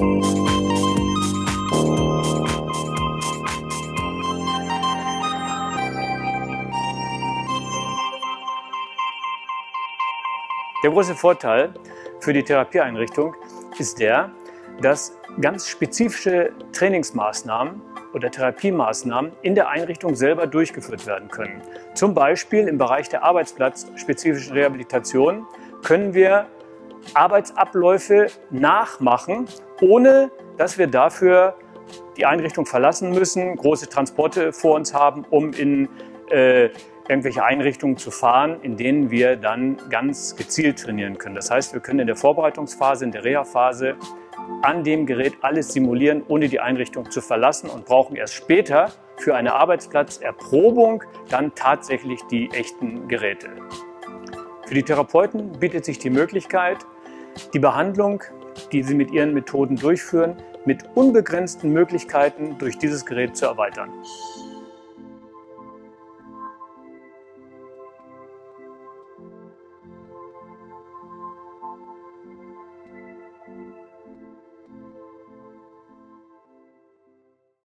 Der große Vorteil für die Therapieeinrichtung ist der, dass ganz spezifische Trainingsmaßnahmen oder Therapiemaßnahmen in der Einrichtung selber durchgeführt werden können. Zum Beispiel im Bereich der arbeitsplatzspezifischen Rehabilitation können wir Arbeitsabläufe nachmachen, ohne dass wir dafür die Einrichtung verlassen müssen, große Transporte vor uns haben, um in äh, irgendwelche Einrichtungen zu fahren, in denen wir dann ganz gezielt trainieren können. Das heißt, wir können in der Vorbereitungsphase, in der Reha-Phase an dem Gerät alles simulieren, ohne die Einrichtung zu verlassen und brauchen erst später für eine Arbeitsplatzerprobung dann tatsächlich die echten Geräte. Für die Therapeuten bietet sich die Möglichkeit, die Behandlung, die sie mit ihren Methoden durchführen, mit unbegrenzten Möglichkeiten durch dieses Gerät zu erweitern.